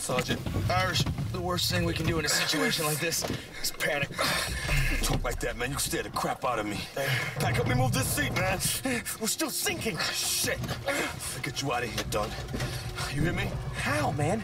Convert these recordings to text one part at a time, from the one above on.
in, Sergeant. Irish, the worst thing we can do in a situation like this is panic. Talk like that, man. You scare the crap out of me. Hey, pack up and move this seat, man. We're still sinking. Shit. I'll get you out of here, Dunn. You hear me? How, man?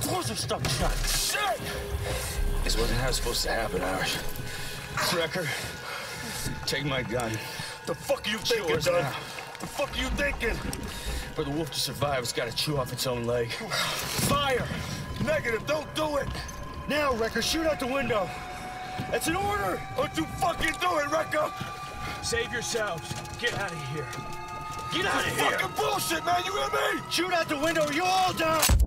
The doors are stuck shut. Shit! This wasn't how it's supposed to happen, Irish. Recker, take my gun. The fuck are you thinking, yours Dunn? now. The fuck are you thinking? For the wolf to survive, it's gotta chew off its own leg. Fire! Negative, don't do it! Now, Recker, shoot out the window! That's an order! Don't you fucking do it, Recker! Save yourselves. Get out of here. Get out of here! Fucking bullshit, man, you hear me? Shoot out the window you all die!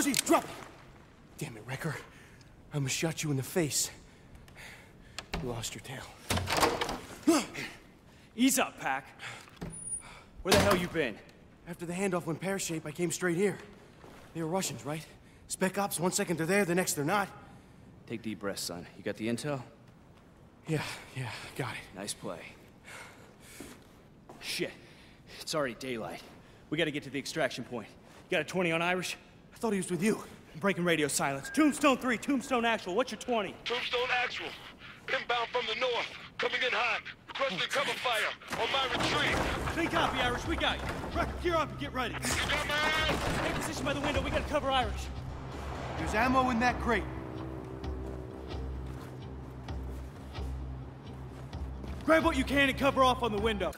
Pology, drop! Damn it, Recker. I almost shot you in the face. You lost your tail. Ease up, Pac. Where the hell you been? After the handoff went pear-shaped, I came straight here. They were Russians, right? Spec ops, one second they're there, the next they're not. Take deep breaths, son. You got the intel? Yeah, yeah, got it. Nice play. Shit. It's already daylight. We gotta get to the extraction point. You got a 20 on Irish? I thought he was with you. I'm breaking radio silence. Tombstone 3, Tombstone Actual. What's your 20? Tombstone actual. Inbound from the north. Coming in hot. Requesting cover fire on my retreat. Clean copy, Irish. We got you. Recker, gear up and get ready. You got my ass? Take position by the window. We gotta cover Irish. There's ammo in that crate. Grab what you can and cover off on the window.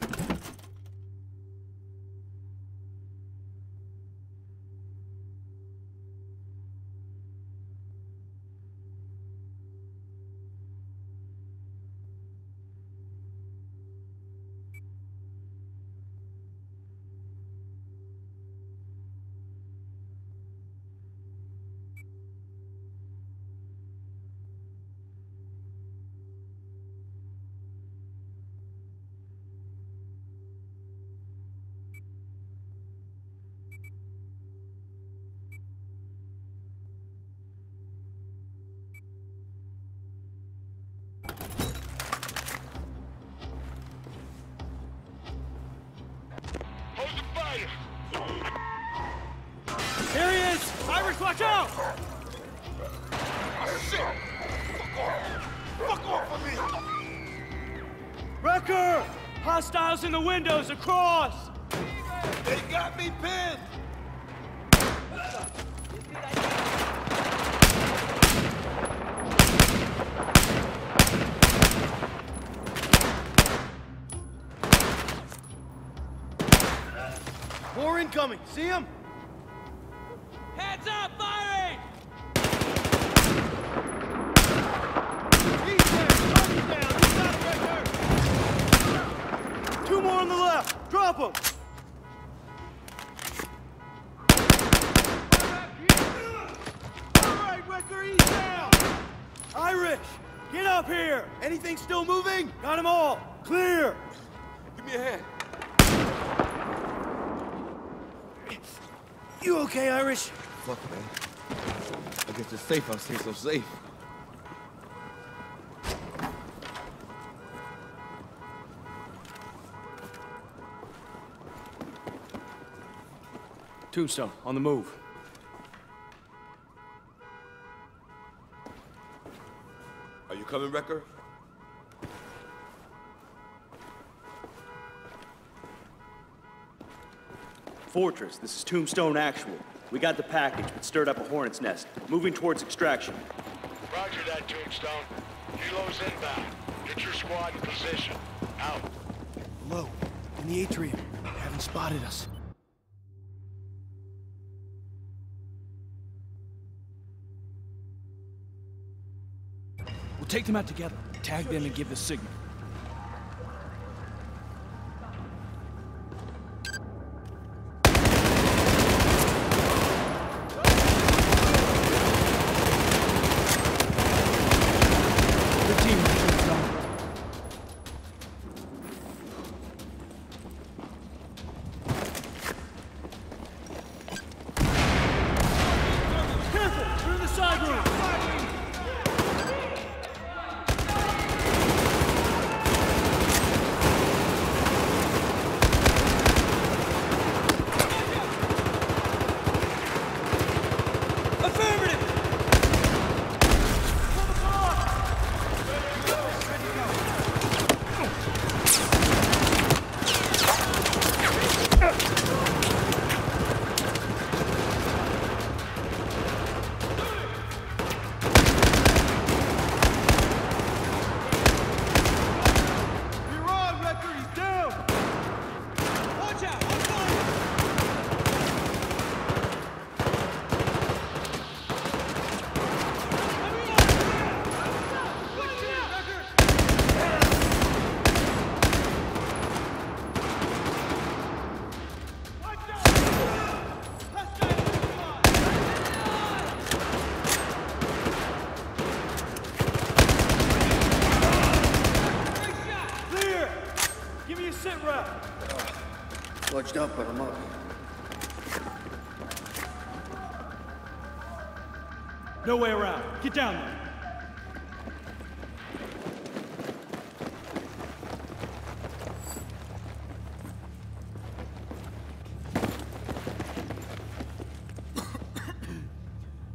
Watch out! shit! Fuck off! Fuck off of me! Recker! Hostiles in the windows across! They got me pinned! More incoming. See him? Heads up, firing! He's there. Target's down. He's got Recker. Two more on the Drop him. All right, Recker, he's down. Irish, get up here. Anything still moving? Got them all. Clear. Give me a hand. You okay, Irish? Fuck, man. I get to safe, I stay so safe. Tombstone, on the move. Are you coming, Recker? Fortress, this is Tombstone Actual. We got the package, but stirred up a hornet's nest. Moving towards extraction. Roger that, Tombstone. Kilo's inbound. Get your squad in position. Out. Below, in the atrium. Haven't spotted us. Take them out together. Tag them and give the signal. Good team, Tombstone. Careful! They're in the side room! Affirmative! You're on, Recker! He's down! Watch out! I'm fire! Clear! Give me a sit rep. Watched up, but I'm up. No way around. Get down there.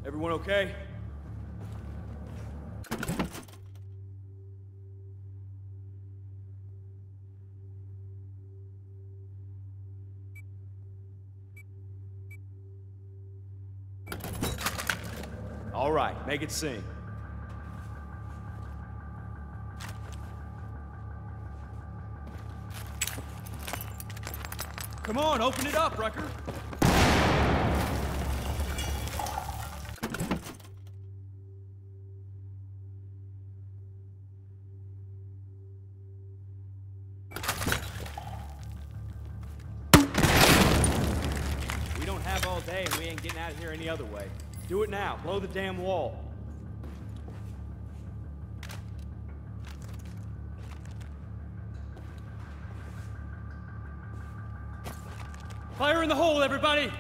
Everyone okay? All right, make it sing. Come on, open it up, Rucker. We don't have all day and we ain't getting out of here any other way. Do it now. Blow the damn wall. Fire in the hole, everybody!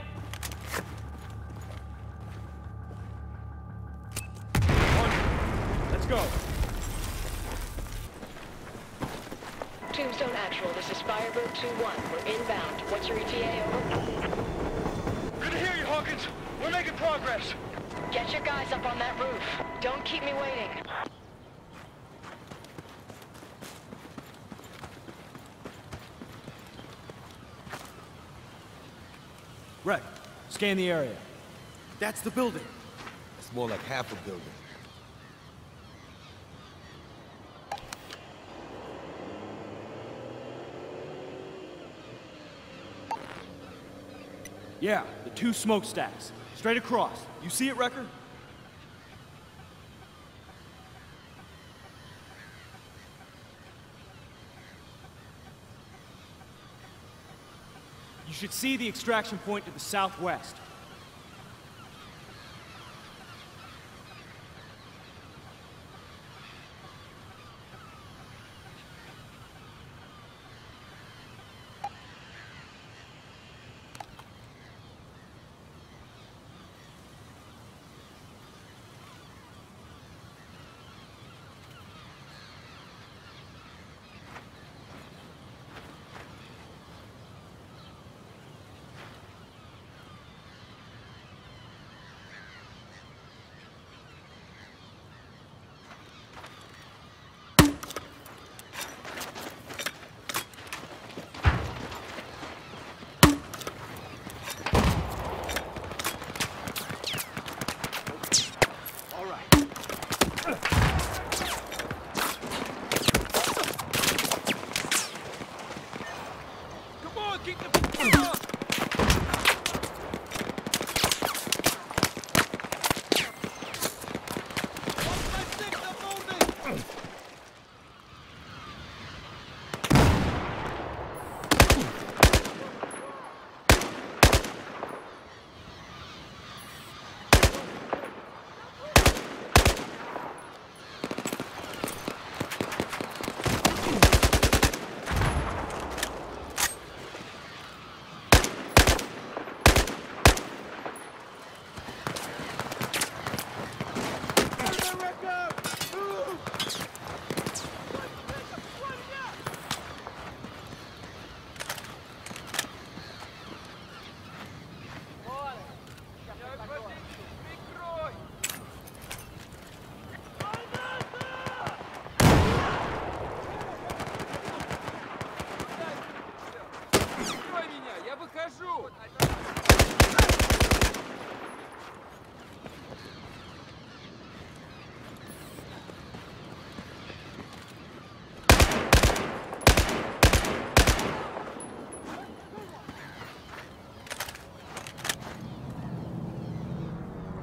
Let's go. Tombstone Actual, this is Firebird 2-1. We're inbound. What's your ETA, over? Good to hear you, Hawkins. We're making progress. Get your guys up on that roof. Don't keep me waiting. Rec, scan the area. That's the building. It's more like half a building. Yeah, the two smokestacks. Straight across. You see it, Recker? You should see the extraction point to the southwest.